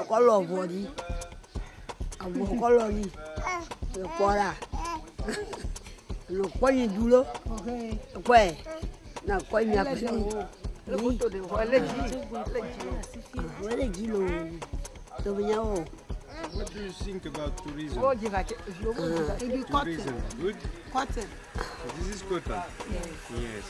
ọkọlọ ọbọdí àbọ ọkọlọ ni ìpọra lọpọ yìí dúró ọpọ ẹ na kọ yìí àpèsè ní wọlé jí lò tóbi yẹn wọ. What do you think about tourism? Oh, uh, Maybe cotton. Tourism. Good? Cotton. this is cotton? Yes. Yes.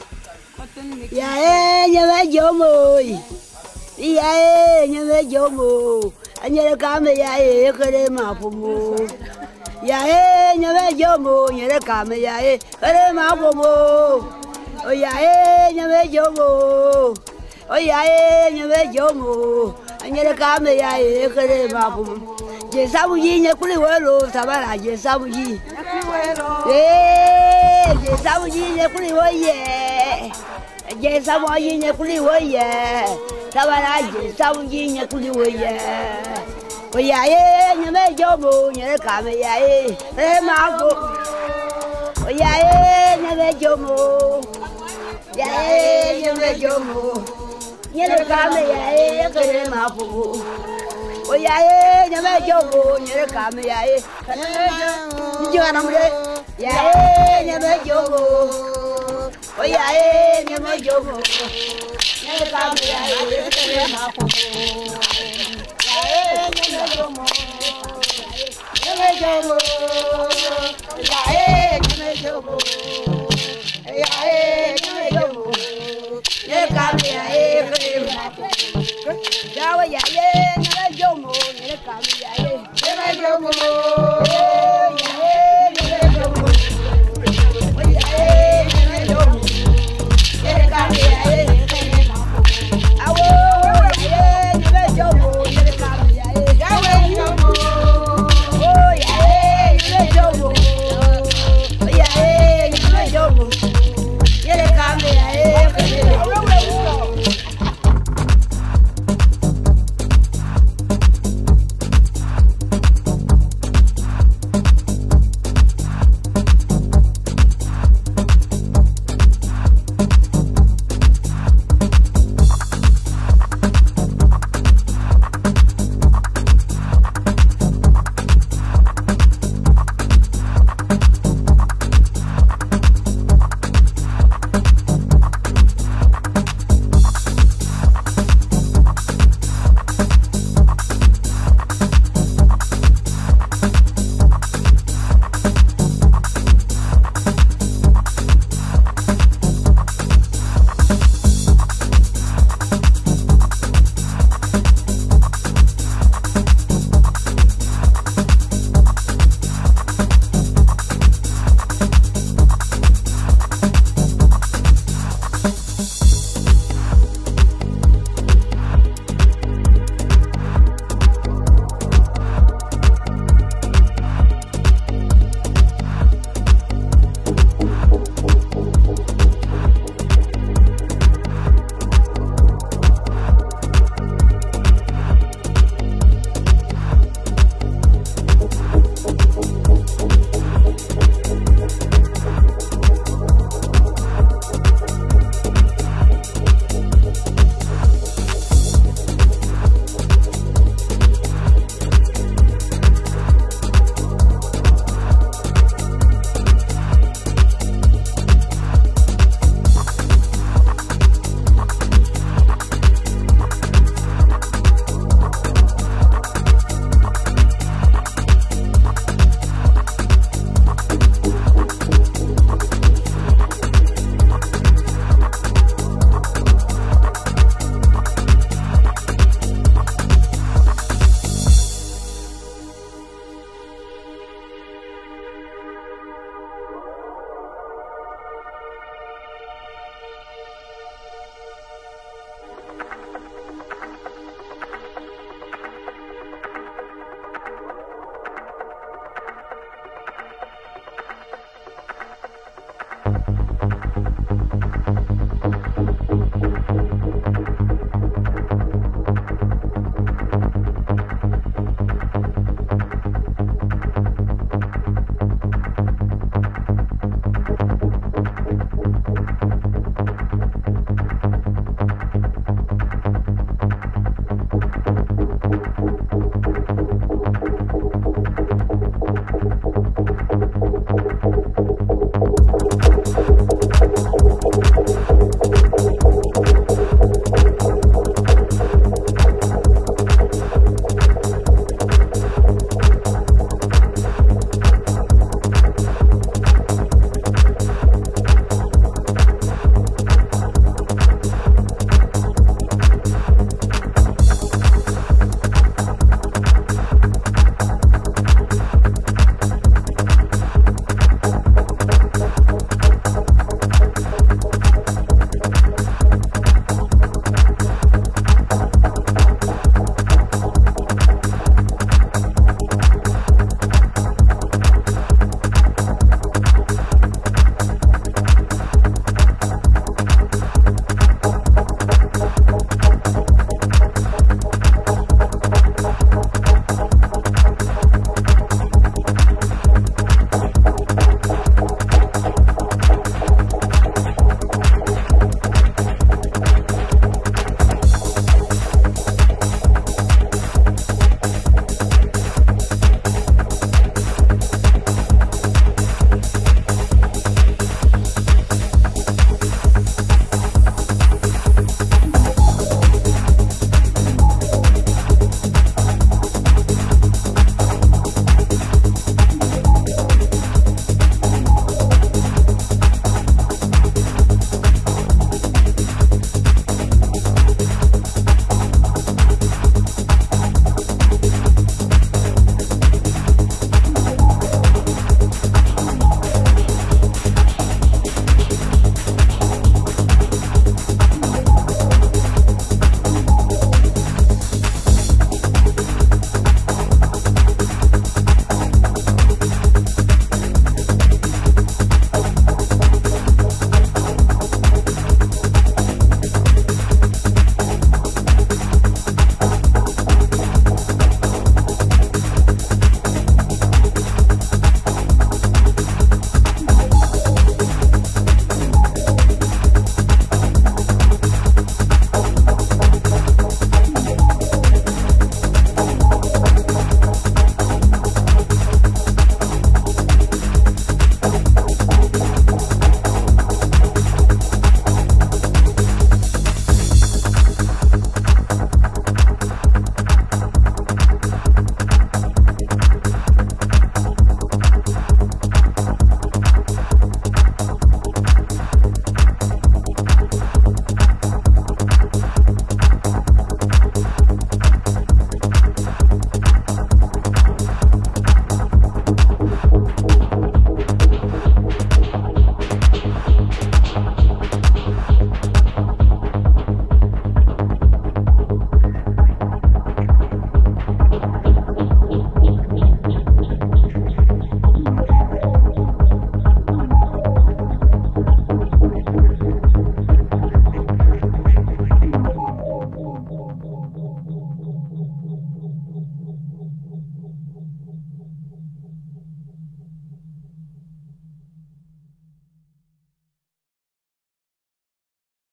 Cotton makes Yeah, yeah, yeah, yeah, yeah, yeah. nhớ nhớ anh cảm cảm thấy thấy mà mà ôi iyaye nyame jomu anyere kame yaye ekere mafumu yaye nyame jomu nyere kame yaye ekere mafumu oyaye nyame jomu oyaye nyame jomu anyere kame yaye ekere mafumu jesabu yi nye kuli welo sabara jesabu yi ee jesabu yi nye kuli woye jesabu yi đi kuli vậy 上班了，上班去，伢子回来，回来伢伢们叫不，伢子干嘛呀？哎，干嘛不？回爷伢伢们叫不？回来伢伢们叫不？伢子干嘛爷？哎，干嘛不？回来伢伢们叫不？伢子干嘛呀？哎，你叫他们谁？伢伢们叫不？回来伢伢们叫不？Yeah.